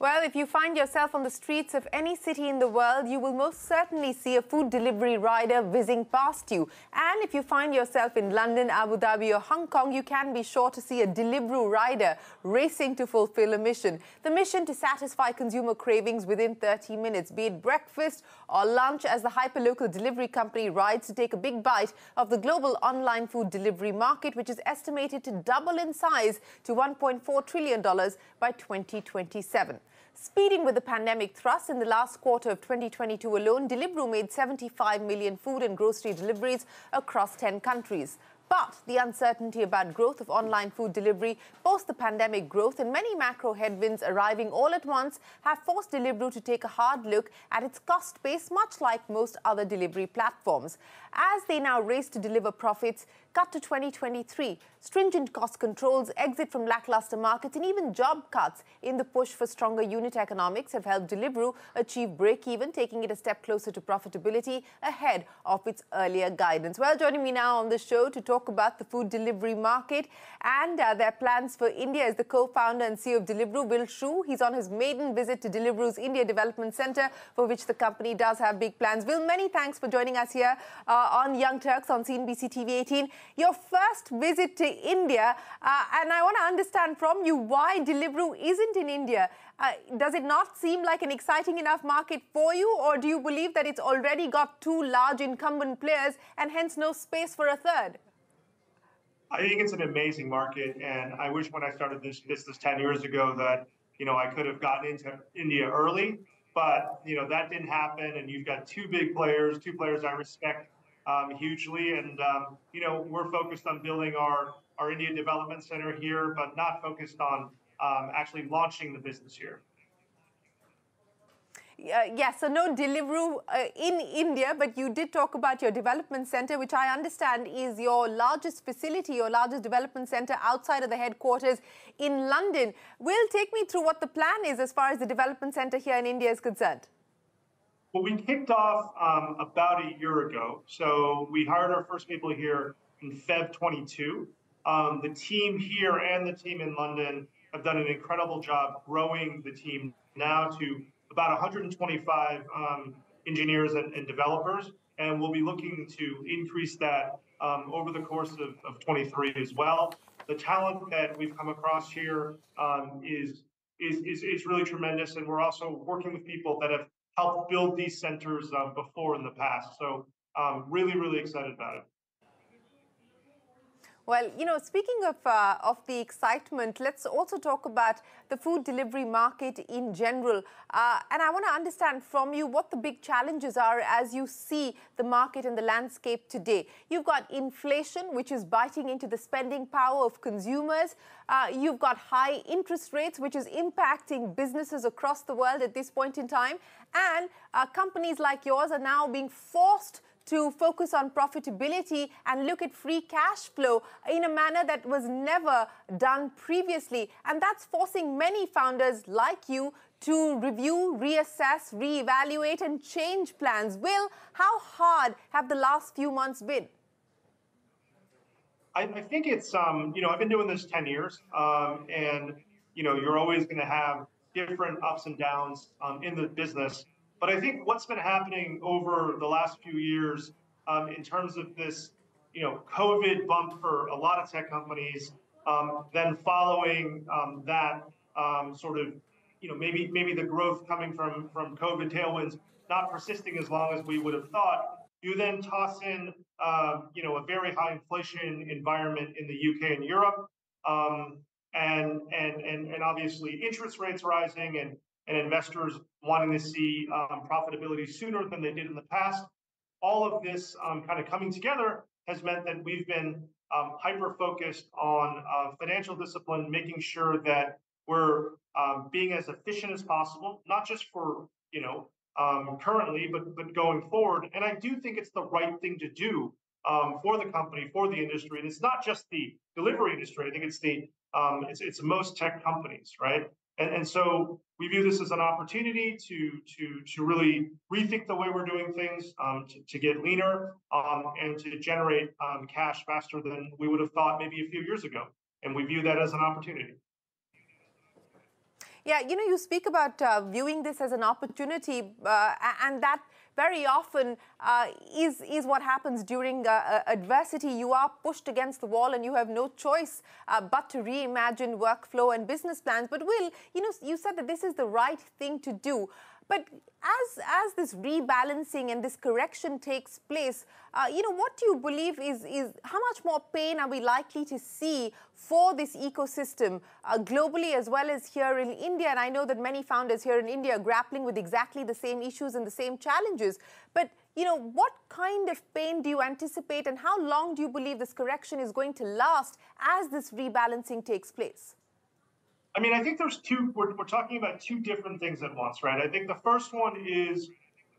Well, if you find yourself on the streets of any city in the world, you will most certainly see a food delivery rider whizzing past you. And if you find yourself in London, Abu Dhabi, or Hong Kong, you can be sure to see a Deliveroo rider racing to fulfill a mission. The mission to satisfy consumer cravings within 30 minutes, be it breakfast or lunch, as the hyperlocal delivery company rides to take a big bite of the global online food delivery market, which is estimated to double in size to $1.4 trillion by 2027. Speeding with the pandemic thrust, in the last quarter of 2022 alone, Deliveroo made 75 million food and grocery deliveries across 10 countries. But the uncertainty about growth of online food delivery post the pandemic growth and many macro headwinds arriving all at once have forced Deliveroo to take a hard look at its cost base, much like most other delivery platforms. As they now race to deliver profits, cut to 2023, stringent cost controls, exit from lackluster markets, and even job cuts in the push for stronger unit economics have helped Deliveroo achieve break-even, taking it a step closer to profitability ahead of its earlier guidance. Well, joining me now on the show to talk about the food delivery market and uh, their plans for India is the co-founder and CEO of Deliveroo, Will Shu. He's on his maiden visit to Deliveroo's India Development Centre, for which the company does have big plans. Will, many thanks for joining us here uh, on Young Turks on CNBC TV 18 your first visit to India, uh, and I want to understand from you why Deliveroo isn't in India. Uh, does it not seem like an exciting enough market for you, or do you believe that it's already got two large incumbent players and hence no space for a third? I think it's an amazing market, and I wish when I started this business 10 years ago that you know I could have gotten into India early, but you know that didn't happen. And you've got two big players, two players I respect um, hugely. And um, you know, we're focused on building our our India Development Center here, but not focused on um, actually launching the business here. Uh, yes, so no Deliveroo uh, in India, but you did talk about your development center, which I understand is your largest facility, your largest development center outside of the headquarters in London. Will take me through what the plan is as far as the development center here in India is concerned. Well, we kicked off um, about a year ago. So we hired our first people here in Feb 22. Um, the team here and the team in London have done an incredible job growing the team now to about 125 um, engineers and, and, developers. And we'll be looking to increase that um, over the course of, of 23 as well. The talent that we've come across here um, is is, is, is really tremendous. And we're also working with people that have helped build these centers uh, before in the past. So um, really, really excited about it. Well, you know, speaking of, uh, of the excitement, let's also talk about the food delivery market in general. Uh, and I want to understand from you what the big challenges are as you see the market and the landscape today. You've got inflation, which is biting into the spending power of consumers. Uh, you've got high interest rates, which is impacting businesses across the world at this point in time. And uh, companies like yours are now being forced to focus on profitability and look at free cash flow in a manner that was never done previously. And that's forcing many founders like you to review, reassess, reevaluate, and change plans. Will, how hard have the last few months been? I, I think it's, um, you know, I've been doing this 10 years, um, and, you know, you're always going to have different ups and downs um, in the business. But I think what's been happening over the last few years um, in terms of this, you know, COVID bump for a lot of tech companies, um, then following um, that um, sort of, you know, maybe maybe the growth coming from from COVID tailwinds not persisting as long as we would have thought. You then toss in, uh, you know, a very high inflation environment in the UK and Europe, um, and and and and obviously interest rates rising and and investors wanting to see um, profitability sooner than they did in the past. All of this um, kind of coming together has meant that we've been um, hyper focused on uh, financial discipline, making sure that we're um, being as efficient as possible, not just for you know um, currently, but but going forward. And I do think it's the right thing to do um, for the company, for the industry. And it's not just the delivery industry. I think it's the it's it's most tech companies, right? And, and so we view this as an opportunity to to to really rethink the way we're doing things, um, to, to, get leaner, um, and to generate um, cash faster than we would have thought maybe a few years ago. And we view that as an opportunity. Yeah, you know, you speak about uh, viewing this as an opportunity, uh, and that very often uh, is, is what happens during uh, uh, adversity. You are pushed against the wall and you have no choice uh, but to reimagine workflow and business plans. But Will, you know, you said that this is the right thing to do. But as, as this rebalancing and this correction takes place, uh, you know, what do you believe is, is how much more pain are we likely to see for this ecosystem uh, globally as well as here in India? And I know that many founders here in India are grappling with exactly the same issues and the same challenges. But, you know, what kind of pain do you anticipate and how long do you believe this correction is going to last as this rebalancing takes place? I mean, I think there's two, we're, we're talking about two different things at once, right? I think the first one is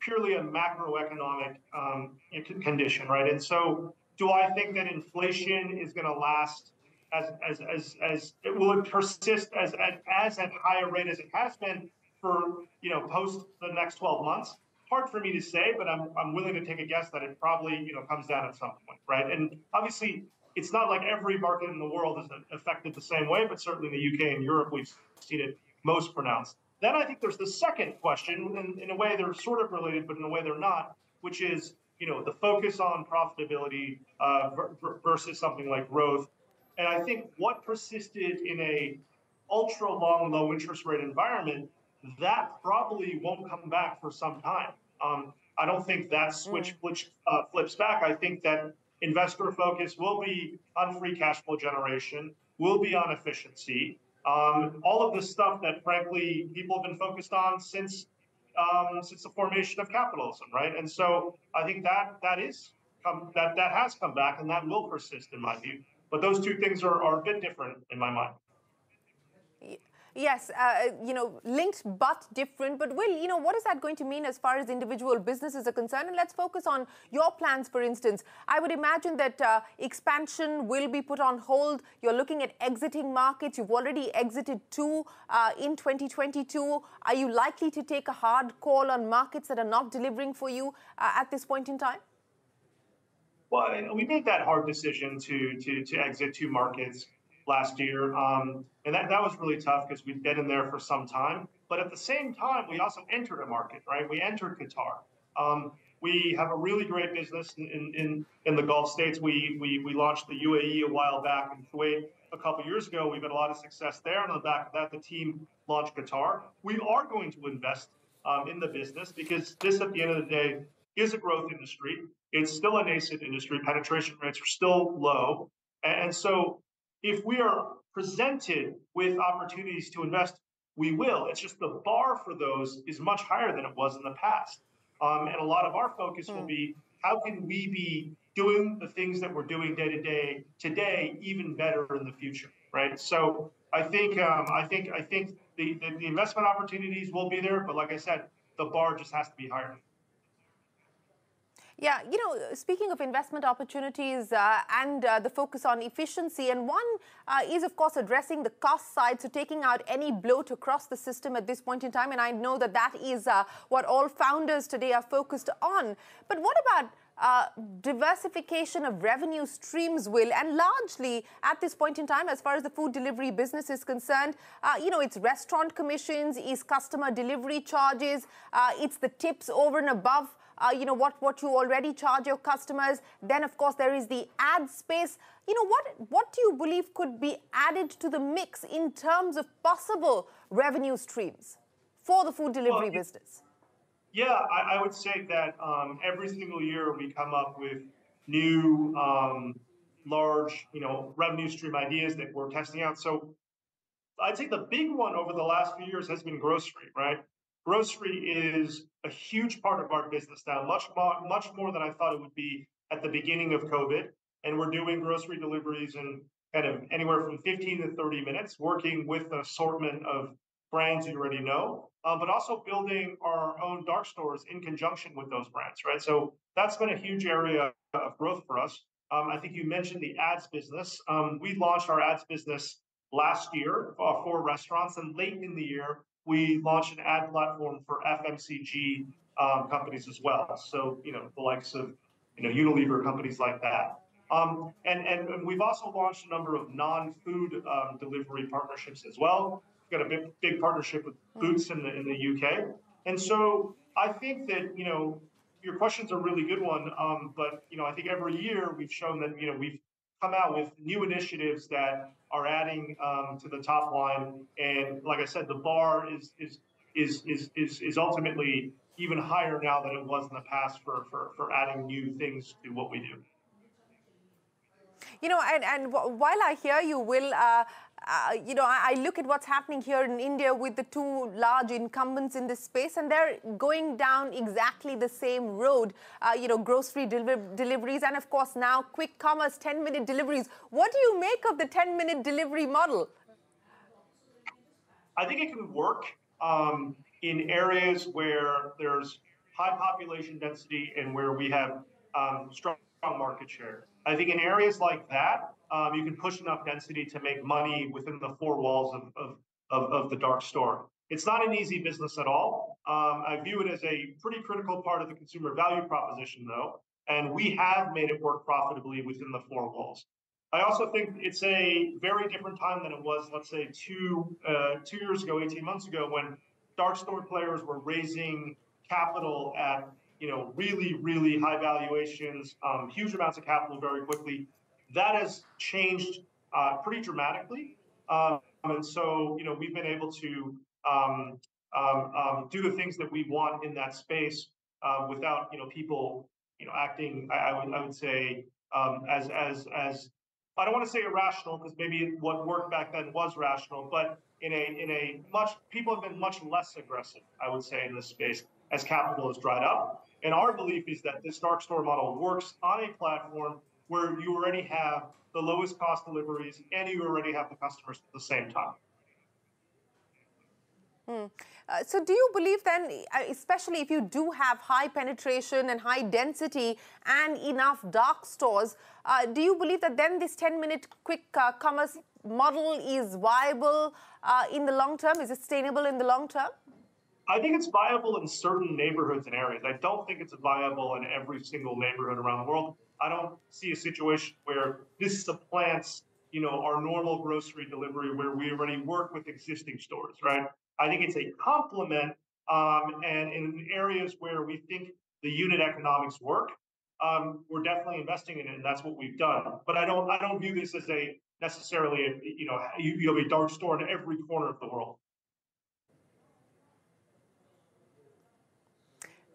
purely a macroeconomic um, condition, right? And so, do I think that inflation is going to last as as as as it will it persist as at as at higher rate as it has been for you know post the next 12 months? Hard for me to say, but I'm I'm willing to take a guess that it probably you know comes down at some point, right? And obviously, it's not like every market in the world is affected the same way, but certainly in the UK and Europe, we've seen it most pronounced. Then I think there's the second question, and in a way they're sort of related, but in a way they're not, which is you know the focus on profitability uh, versus something like growth. And I think what persisted in a ultra long low interest rate environment, that probably won't come back for some time. Um, I don't think that switch mm. uh, flips back. I think that investor focus will be on free cash flow generation, will be on efficiency. Um, all of the stuff that, frankly, people have been focused on since um, since the formation of capitalism, right? And so I think that that is come, that that has come back, and that will persist, in my view. But those two things are, are a bit different in my mind. Yes, uh, you know, linked but different. But Will, you know, what is that going to mean as far as individual businesses are concerned? And let's focus on your plans, for instance. I would imagine that uh, expansion will be put on hold. You're looking at exiting markets. You've already exited two uh, in 2022. Are you likely to take a hard call on markets that are not delivering for you uh, at this point in time? Well, we made that hard decision to to to exit two markets last year. Um, and that, that was really tough because we'd been in there for some time. But at the same time, we also entered a market, right? We entered Qatar. Um, we have a really great business in, in, in the Gulf states. We, we, we launched the UAE a while back and Kuwait a couple years ago. We've had a lot of success there. And on the back of that, the team launched Qatar. We are going to invest um, in the business because this, at the end of the day, is a growth industry. It's still a nascent industry. Penetration rates are still low. And so if we are presented with opportunities to invest, we will. It's just the bar for those is much higher than it was in the past. Um, and a lot of our focus mm. will hmm. be how can we be doing the things that we're doing day to day today even better in the future, right? So I think um, I think I think the, the, the investment opportunities will be there, but like I said, the bar just has to be higher. Yeah, you know, speaking of investment opportunities uh, and uh, the focus on efficiency, and one uh, is, of course, addressing the cost side, so taking out any bloat across the system at this point in time. And I know that that is uh, what all founders today are focused on. But what about uh, diversification of revenue streams will and largely at this point in time as far as the food delivery business is concerned uh, you know it's restaurant commissions it's customer delivery charges uh, it's the tips over and above uh, you know, what, what you already charge your customers. Then, of course, there is the ad space. You know, what, what do you believe could be added to the mix in terms of possible revenue streams for the food delivery well, business? Yeah, I, I, would say that um, every single year we come up with new um, large, you know, revenue stream ideas that we're testing out. So I'd say the big one over the last few years has been grocery, right? Grocery is a huge part of our business now, much more, much more than I thought it would be at the beginning of COVID. And we're doing grocery deliveries in kind of anywhere from 15 to 30 minutes, working with an assortment of brands you already know, um, but also building our own dark stores in conjunction with those brands, right? So that's been a huge area of growth for us. Um, I think you mentioned the ads business. Um, we launched our ads business last year uh, for restaurants, and late in the year, we launched an ad platform for FMCG um, companies as well. So, you know, the likes of, you know, Unilever, companies like that. Um, and, and, we've also launched a number of non-food um, delivery partnerships as well. We've got a big, big partnership with Boots in the in the UK, and so I think that you know your question's a really good one. Um, but you know I think every year we've shown that you know we've come out with new initiatives that are adding um, to the top line, and like I said, the bar is is is is is, is ultimately even higher now than it was in the past for, for, for adding new things to what we do. You know, and, and while I hear you, Will, uh, uh, you know, I, I, look at what's happening here in India with the two large incumbents in this space, and they're going down exactly the same road. Uh, you know, grocery deliveries, and of course now quick commerce, 10-minute deliveries. What do you make of the 10-minute delivery model? I think it can work um, in areas where there's high population density and where we have um, strong market share. I think in areas like that, um, you can push enough density to make money within the four walls of, of, of, of the dark store. It's not an easy business at all. Um, I view it as a pretty critical part of the consumer value proposition, though, and we have made it work profitably within the four walls. I also think it's a very different time than it was, let's say, two uh, two years ago, 18 months ago, when dark store players were raising capital at you know, really, really high valuations, um, huge amounts of capital very quickly. That has changed uh, pretty dramatically. Um, and so, you know, we've been able to um, um, um do the things that we want in that space uh, without, you know, people, you know, acting, I, I would, I would say, as, as, as, I don't want to say irrational because maybe what worked back then was rational, but in a, in a much, people have been much less aggressive, I would say, in this space as capital has dried up. And our belief is that this dark store model works on a platform where you already have the lowest cost deliveries and you already have the customers at the same time. Hmm. Uh, so do you believe then, uh, especially if you do have high penetration and high density and enough dark stores, uh, do you believe that then this 10-minute quick uh, commerce model is viable uh, in the long term, is it sustainable in the long term? I think it's viable in certain neighborhoods and areas. I don't think it's viable in every single neighborhood around the world. I don't see a situation where this supplants, you know, our normal grocery delivery where we already work with existing stores, right? I think it's a complement, um, and in areas where we think the unit economics work, um, we're definitely investing in it, and that's what we've done. But I don't, I don't view this as a necessarily, you know, you, you have a dark store in every corner of the world.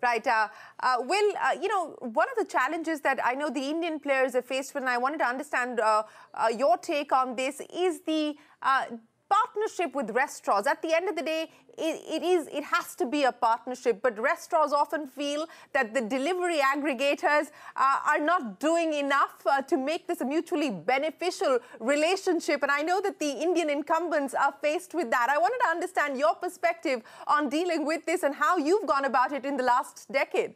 Right. Uh, uh, Will, uh, you know, one of the challenges that I know the Indian players have faced, with, and I wanted to understand uh, uh, your take on this, is the uh, partnership with restaurants. At the end of the day, it, it is it has to be a partnership. But restaurants often feel that the delivery aggregators uh, are not doing enough uh, to make this a mutually beneficial relationship. And I know that the Indian incumbents are faced with that. I wanted to understand your perspective on dealing with this and how you've gone about it in the last decade.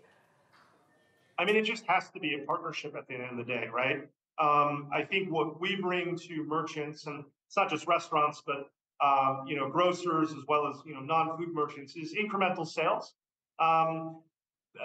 I mean, it just has to be a partnership at the end of the day, right? Um, I think what we bring to merchants and it's not just restaurants, but um, you know, grocers as well as you know non-food merchants is incremental sales. Um,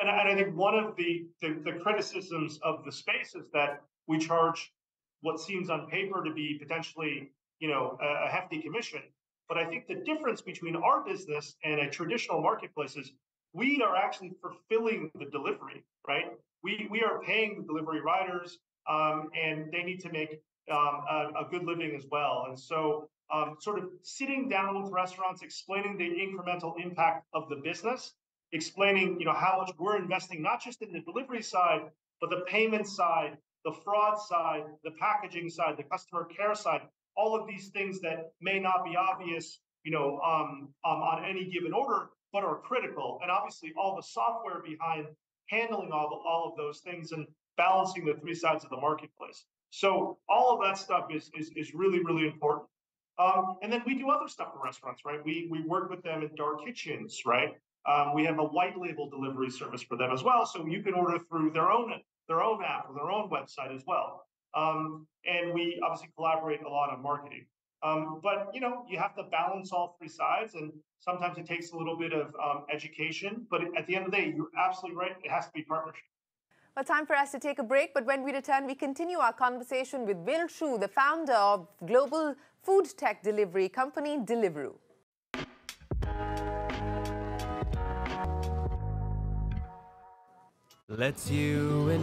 and, and, I think one of the, the, the criticisms of the space is that we charge what seems on paper to be potentially you know a, a hefty commission. But I think the difference between our business and a traditional marketplace is we are actually fulfilling the delivery, right? We we are paying the delivery riders, um, and they need to make um, a, a, good living as well. And so, um, sort of sitting down with restaurants, explaining the incremental impact of the business, explaining you know how much we're investing not just in the delivery side, but the payment side, the fraud side, the packaging side, the customer care side. All of these things that may not be obvious, you know, um, um on any given order, but are critical. And obviously, all the software behind handling all, the, all of those things and balancing the three sides of the marketplace. So all of that stuff is is, is really really important. Um, and then we do other stuff for restaurants, right? We we work with them in dark kitchens, right? Um, we have a white label delivery service for them as well, so you can order through their own their own app or their own website as well. Um, and we obviously collaborate a lot on marketing. Um, but you know, you have to balance all three sides, and sometimes it takes a little bit of um, education. But at the end of the day, you're absolutely right; it has to be partnership. Well, time for us to take a break, but when we return, we continue our conversation with Will Shu, the founder of global food tech delivery company Deliveroo. Let's you and